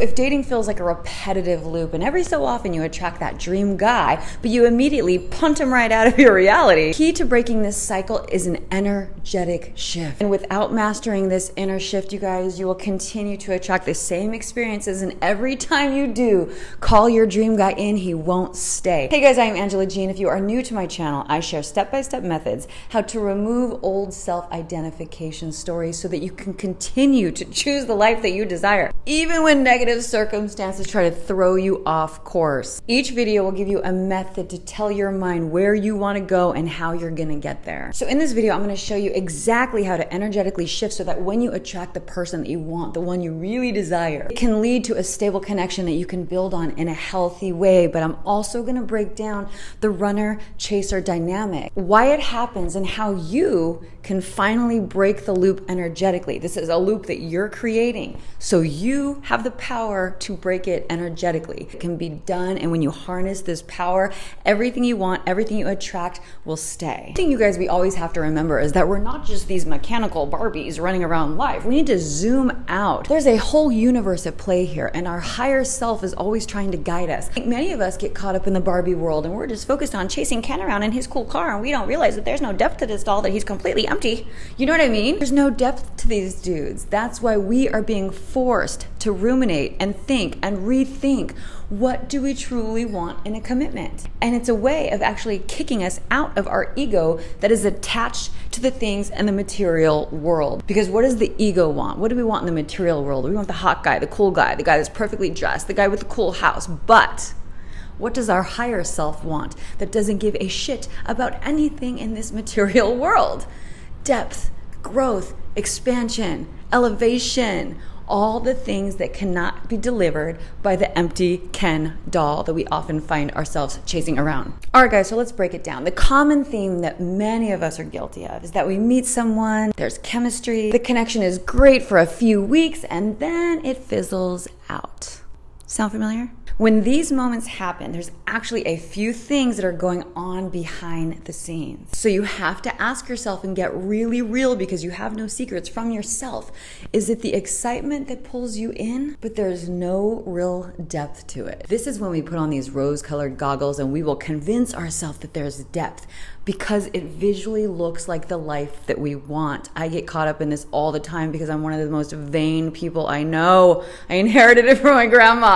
If dating feels like a repetitive loop and every so often you attract that dream guy, but you immediately punt him right out of your reality, key to breaking this cycle is an energetic shift. And without mastering this inner shift, you guys, you will continue to attract the same experiences. And every time you do call your dream guy in, he won't stay. Hey guys, I am Angela Jean. If you are new to my channel, I share step by step methods how to remove old self identification stories so that you can continue to choose the life that you desire, even when negative negative circumstances try to throw you off course. Each video will give you a method to tell your mind where you want to go and how you're going to get there. So in this video, I'm going to show you exactly how to energetically shift so that when you attract the person that you want, the one you really desire, it can lead to a stable connection that you can build on in a healthy way. But I'm also going to break down the runner chaser dynamic, why it happens and how you can finally break the loop energetically. This is a loop that you're creating. So you have the power power to break it energetically. It can be done, and when you harness this power, everything you want, everything you attract will stay. The thing you guys we always have to remember is that we're not just these mechanical Barbies running around life. We need to zoom out. There's a whole universe at play here, and our higher self is always trying to guide us. many of us get caught up in the Barbie world, and we're just focused on chasing Ken around in his cool car, and we don't realize that there's no depth to this doll, that he's completely empty. You know what I mean? There's no depth to these dudes. That's why we are being forced to ruminate and think and rethink what do we truly want in a commitment? And it's a way of actually kicking us out of our ego that is attached to the things and the material world. Because what does the ego want? What do we want in the material world? We want the hot guy, the cool guy, the guy that's perfectly dressed, the guy with the cool house. But what does our higher self want that doesn't give a shit about anything in this material world? Depth, growth, expansion, elevation, all the things that cannot be delivered by the empty Ken doll that we often find ourselves chasing around. All right, guys, so let's break it down. The common theme that many of us are guilty of is that we meet someone, there's chemistry, the connection is great for a few weeks, and then it fizzles out. Sound familiar? When these moments happen, there's actually a few things that are going on behind the scenes. So you have to ask yourself and get really real because you have no secrets from yourself. Is it the excitement that pulls you in, but there's no real depth to it? This is when we put on these rose colored goggles and we will convince ourselves that there's depth because it visually looks like the life that we want. I get caught up in this all the time because I'm one of the most vain people I know. I inherited it from my grandma.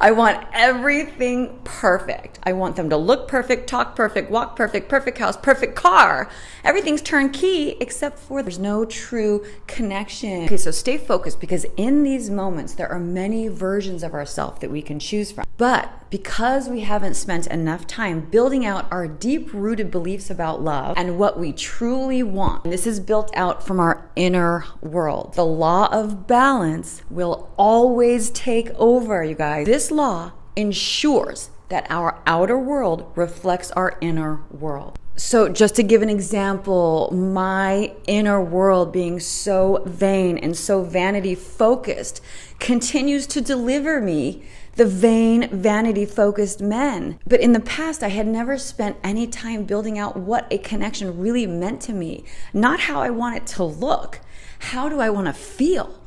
I want everything perfect. I want them to look perfect, talk perfect, walk perfect, perfect house, perfect car. Everything's turnkey except for there's no true connection. Okay, so stay focused because in these moments there are many versions of ourselves that we can choose from. But because we haven't spent enough time building out our deep rooted beliefs about love and what we truly want, this is built out from our inner world. The law of balance will always take over, you guys. This law ensures that our outer world reflects our inner world. So, just to give an example, my inner world being so vain and so vanity focused continues to deliver me the vain, vanity focused men. But in the past, I had never spent any time building out what a connection really meant to me, not how I want it to look. How do I want to feel?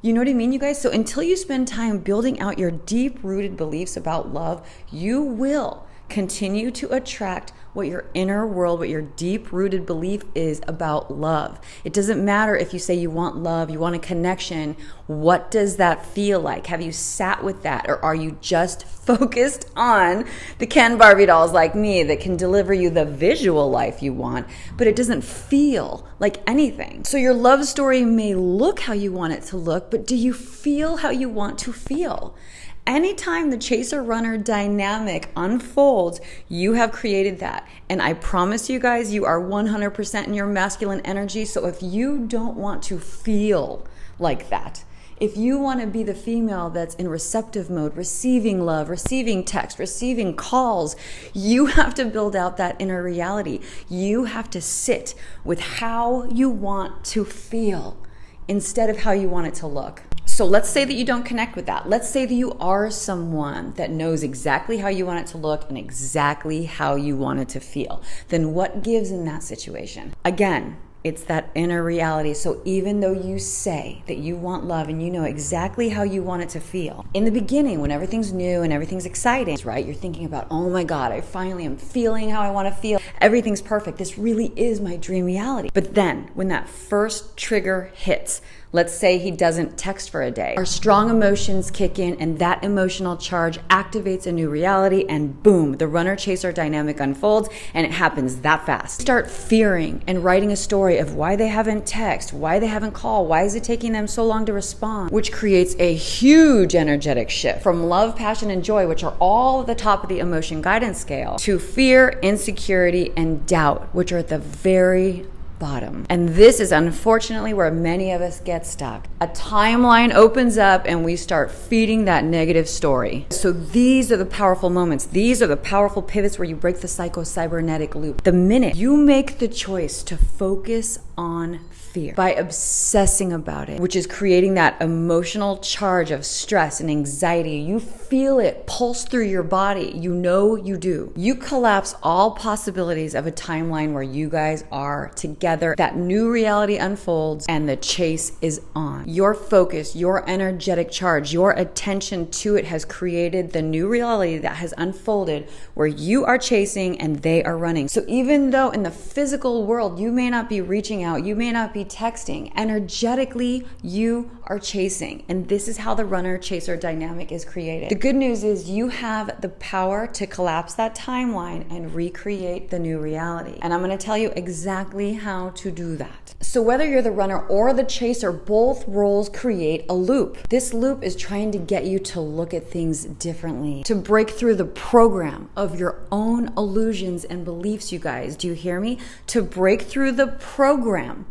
You know what I mean, you guys? So until you spend time building out your deep rooted beliefs about love, you will continue to attract what your inner world, what your deep rooted belief is about love. It doesn't matter if you say you want love, you want a connection. What does that feel like? Have you sat with that? Or are you just focused on the Ken Barbie dolls like me that can deliver you the visual life you want, but it doesn't feel like anything? So your love story may look how you want it to look, but do you feel how you want to feel? Anytime the chaser runner dynamic unfolds, you have created that. And I promise you guys, you are 100% in your masculine energy. So if you don't want to feel like that, if you want to be the female that's in receptive mode, receiving love, receiving text, receiving calls, you have to build out that inner reality. You have to sit with how you want to feel instead of how you want it to look. So let's say that you don't connect with that. Let's say that you are someone that knows exactly how you want it to look and exactly how you want it to feel. Then what gives in that situation? Again, It's that inner reality. So even though you say that you want love and you know exactly how you want it to feel, in the beginning, when everything's new and everything's exciting, right? You're thinking about, oh my God, I finally am feeling how I want to feel. Everything's perfect. This really is my dream reality. But then when that first trigger hits, Let's say he doesn't text for a day. Our strong emotions kick in, and that emotional charge activates a new reality, and boom, the runner chaser dynamic unfolds, and it happens that fast. Start fearing and writing a story of why they haven't text, why they haven't called, why is it taking them so long to respond, which creates a huge energetic shift from love, passion, and joy, which are all at the top of the emotion guidance scale, to fear, insecurity, and doubt, which are at the very bottom. And this is unfortunately where many of us get stuck. A timeline opens up and we start feeding that negative story. So these are the powerful moments. These are the powerful pivots where you break the psycho cybernetic loop. The minute you make the choice to focus on fear by obsessing about it, which is creating that emotional charge of stress and anxiety. You feel it pulse through your body. You know you do. You collapse all possibilities of a timeline where you guys are together. That new reality unfolds and the chase is on. Your focus, your energetic charge, your attention to it has created the new reality that has unfolded where you are chasing and they are running. So even though in the physical world you may not be reaching out, you may not be texting. Energetically, you are chasing. And this is how the runner chaser dynamic is created. The good news is you have the power to collapse that timeline and recreate the new reality. And I'm going to tell you exactly how to do that. So, whether you're the runner or the chaser, both roles create a loop. This loop is trying to get you to look at things differently, to break through the program of your own illusions and beliefs, you guys. Do you hear me? To break through the program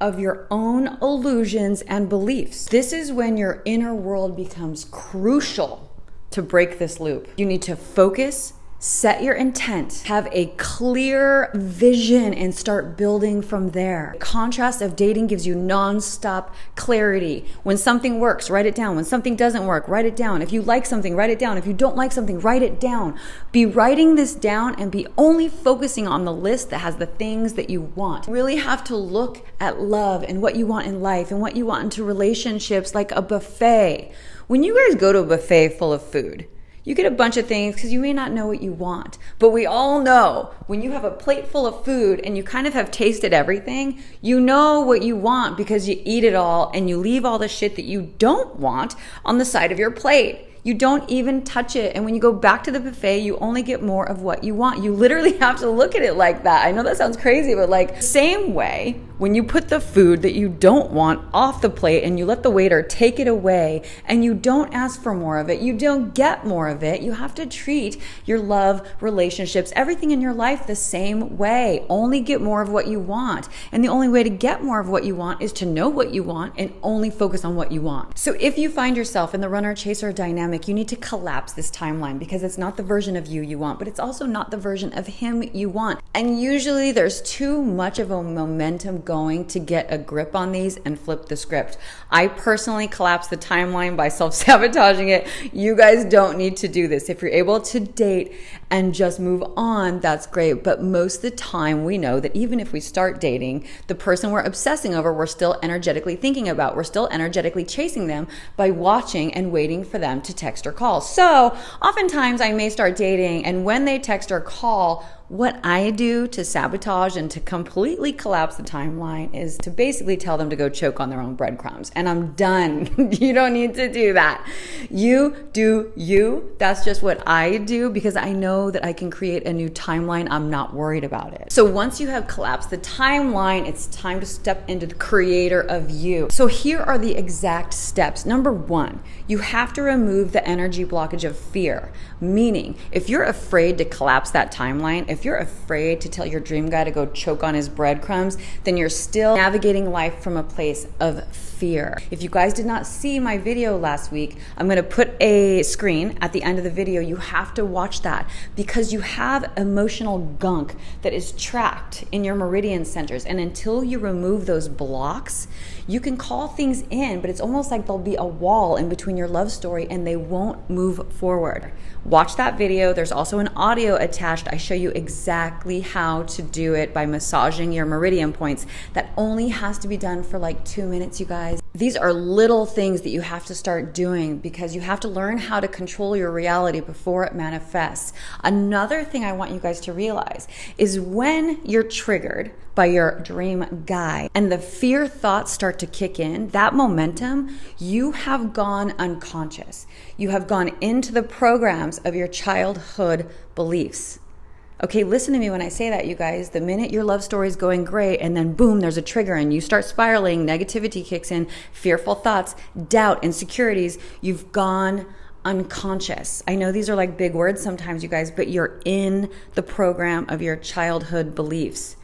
of your own illusions and beliefs. This is when your inner world becomes crucial to break this loop. You need to focus Set your intent, have a clear vision, and start building from there. The contrast of dating gives you nonstop clarity. When something works, write it down. When something doesn't work, write it down. If you like something, write it down. If you don't like something, write it down. Be writing this down and be only focusing on the list that has the things that you want. Really have to look at love and what you want in life and what you want into relationships like a buffet. When you guys go to a buffet full of food, you get a bunch of things because you may not know what you want. But we all know when you have a plate full of food and you kind of have tasted everything, you know what you want because you eat it all and you leave all the shit that you don't want on the side of your plate. You don't even touch it. And when you go back to the buffet, you only get more of what you want. You literally have to look at it like that. I know that sounds crazy, but like, same way when you put the food that you don't want off the plate and you let the waiter take it away and you don't ask for more of it, you don't get more of it. You have to treat your love, relationships, everything in your life the same way. Only get more of what you want. And the only way to get more of what you want is to know what you want and only focus on what you want. So if you find yourself in the runner chaser dynamic, you need to collapse this timeline because it's not the version of you you want, but it's also not the version of him you want. And usually there's too much of a momentum going to get a grip on these and flip the script. I personally collapse the timeline by self sabotaging it. You guys don't need to do this. If you're able to date and just move on, that's great. But most of the time, we know that even if we start dating, the person we're obsessing over, we're still energetically thinking about. We're still energetically chasing them by watching and waiting for them to text or call. So oftentimes, I may start dating, and when they text or call, what I do to sabotage and to completely collapse the timeline is to basically tell them to go choke on their own breadcrumbs. And I'm done. you don't need to do that. You do you. That's just what I do because I know that I can create a new timeline. I'm not worried about it. So once you have collapsed the timeline, it's time to step into the creator of you. So here are the exact steps. Number one, you have to remove the energy blockage of fear. Meaning, if you're afraid to collapse that timeline, if if you're afraid to tell your dream guy to go choke on his breadcrumbs, then you're still navigating life from a place of fear. If you guys did not see my video last week, I'm going to put a screen at the end of the video. You have to watch that because you have emotional gunk that is trapped in your meridian centers. And until you remove those blocks, you can call things in, but it's almost like there'll be a wall in between your love story and they won't move forward. Watch that video. There's also an audio attached. I show you exactly how to do it by massaging your meridian points. That only has to be done for like two minutes, you guys. These are little things that you have to start doing because you have to learn how to control your reality before it manifests. Another thing I want you guys to realize is when you're triggered by your dream guy and the fear thoughts start to kick in, that momentum, you have gone unconscious. You have gone into the programs of your childhood beliefs. Okay, listen to me when I say that, you guys. The minute your love story is going great, and then boom, there's a trigger, and you start spiraling, negativity kicks in, fearful thoughts, doubt, insecurities, you've gone unconscious. I know these are like big words sometimes, you guys, but you're in the program of your childhood beliefs.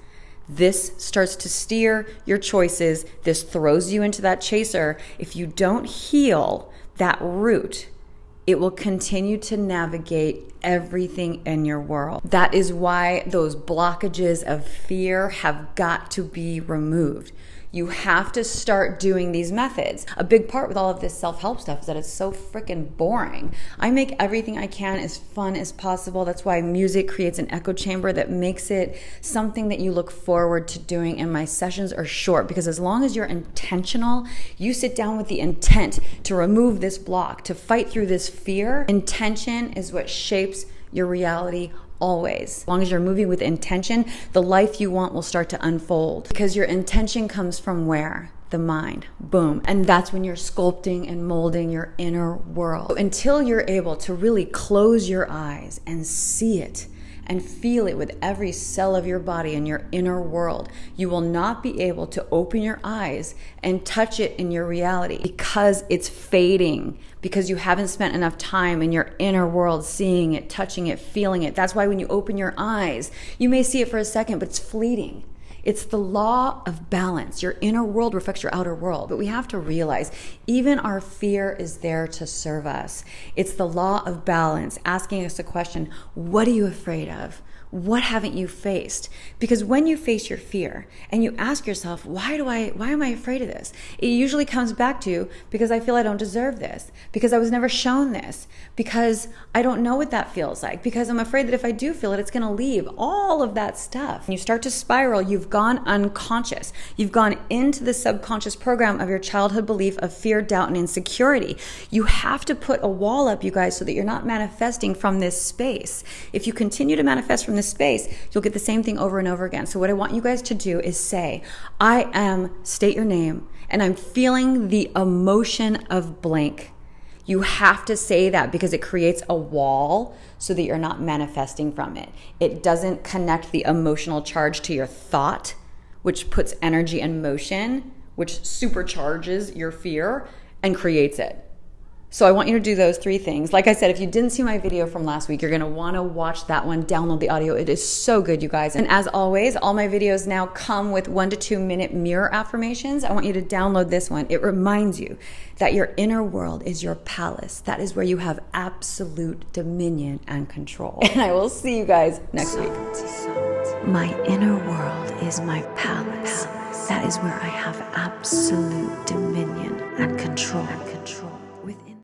This starts to steer your choices. This throws you into that chaser. If you don't heal that root, it will continue to navigate everything in your world. That is why those blockages of fear have got to be removed. You have to start doing these methods. A big part with all of this self help stuff is that it's so freaking boring. I make everything I can as fun as possible. That's why music creates an echo chamber that makes it something that you look forward to doing. And my sessions are short because as long as you're intentional, you sit down with the intent to remove this block, to fight through this fear. Intention is what shapes your reality always. As long as you're moving with intention, the life you want will start to unfold because your intention comes from where? The mind. Boom. And that's when you're sculpting and molding your inner world. So until you're able to really close your eyes and see it and feel it with every cell of your body and your inner world, you will not be able to open your eyes and touch it in your reality because it's fading, because you haven't spent enough time in your inner world seeing it, touching it, feeling it. That's why when you open your eyes, you may see it for a second, but it's fleeting. It's the law of balance. Your inner world reflects your outer world. But we have to realize even our fear is there to serve us. It's the law of balance, asking us a question What are you afraid of? What haven't you faced? Because when you face your fear and you ask yourself why do i why am i afraid of this? It usually comes back to because i feel i don't deserve this. Because i was never shown this. Because i don't know what that feels like. Because i'm afraid that if i do feel it it's going to leave all of that stuff. You start to spiral. You've gone unconscious. You've gone into the subconscious program of your childhood belief of fear doubt and insecurity. You have to put a wall up you guys so that you're not manifesting from this space. If you continue to manifest from this space, you'll get the same thing over and over again. So, what I want you guys to do is say, I am, state your name, and I'm feeling the emotion of blank. You have to say that because it creates a wall so that you're not manifesting from it. It doesn't connect the emotional charge to your thought, which puts energy in motion, which supercharges your fear and creates it. So I want you to do those three things. Like I said, if you didn't see my video from last week, you're going to want to watch that one, download the audio. It is so good, you guys. And as always, all my videos now come with one to two minute mirror affirmations. I want you to download this one. It reminds you that your inner world is your palace. That is where you have absolute dominion and control. And I will see you guys next week. My inner world is my palace. That is where I have absolute dominion and control. And control.